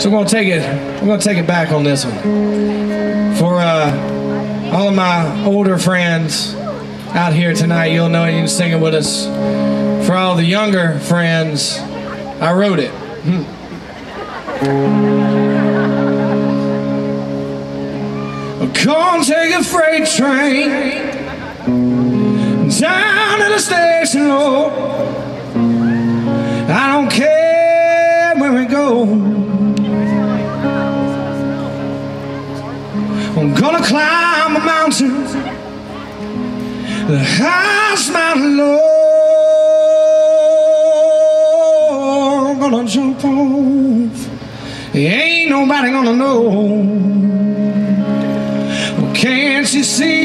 So we're gonna take it. We're gonna take it back on this one. For uh, all of my older friends out here tonight, you'll know you can sing it with us. For all the younger friends, I wrote it. Hmm. Come take a freight train down to the station. Gonna climb a mountain, the highest mountain low. I'm gonna jump off, ain't nobody gonna know. Can't you see?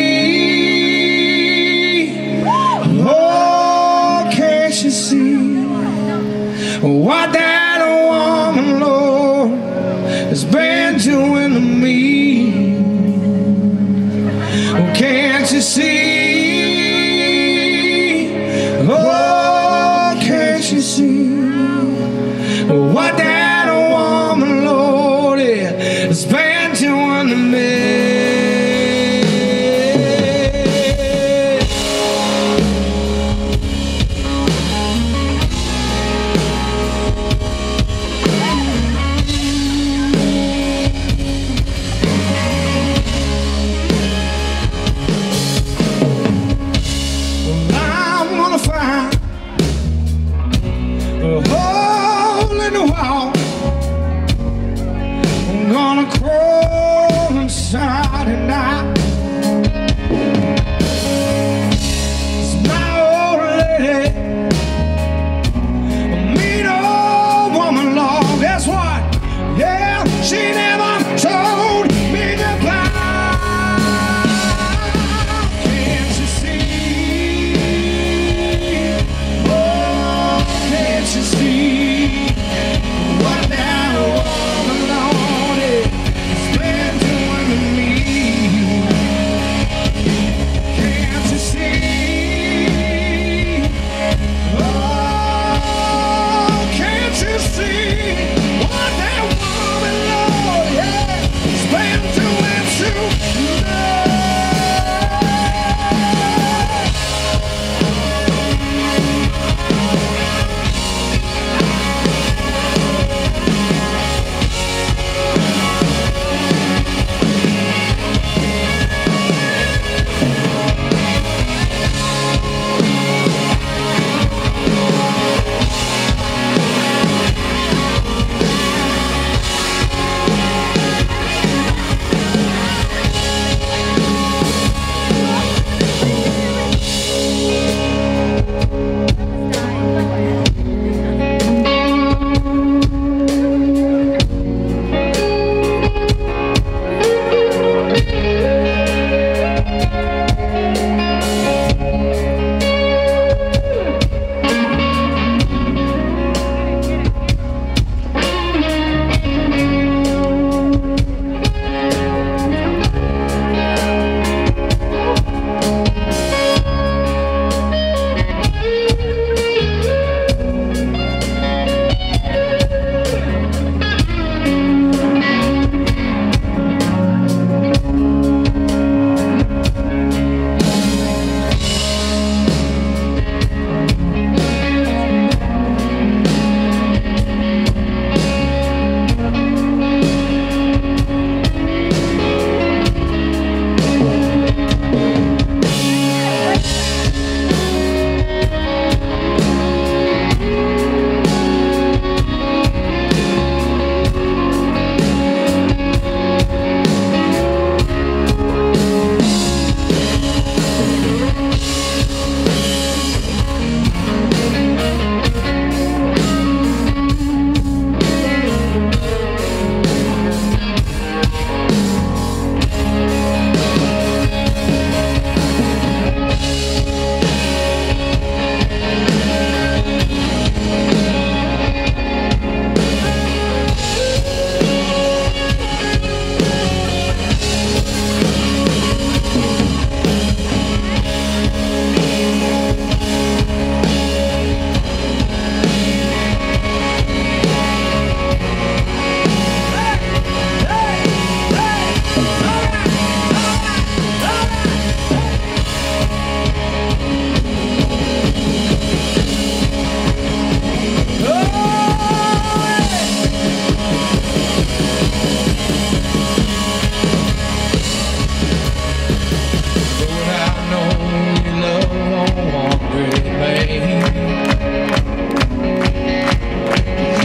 don't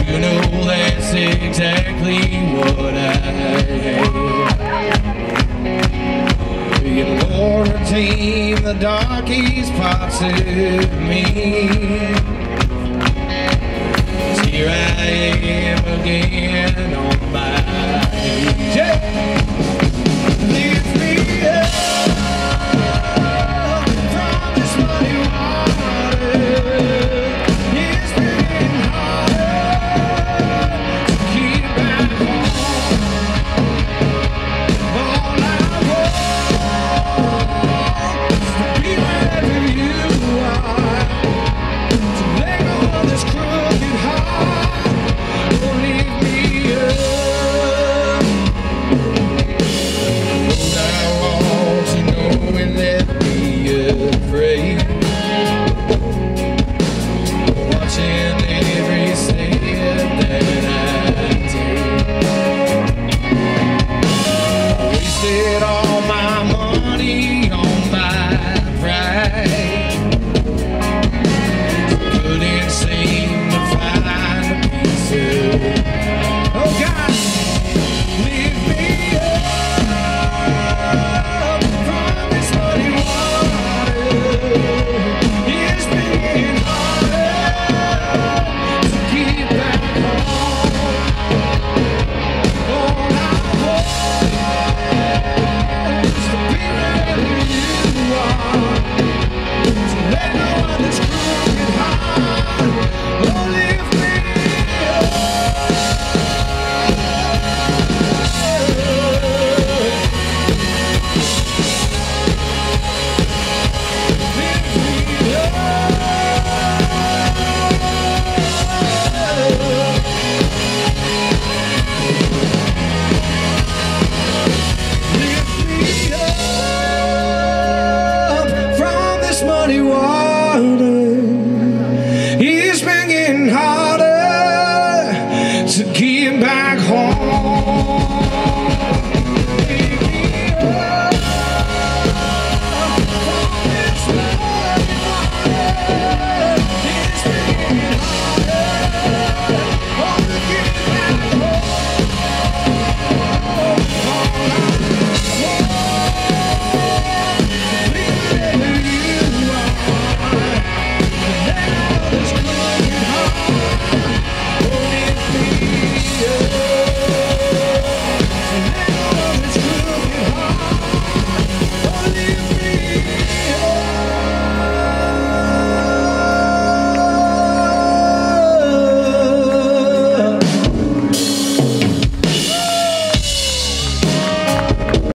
You know that's exactly what I hate You the darkies parts of me Here I am again on my yeah.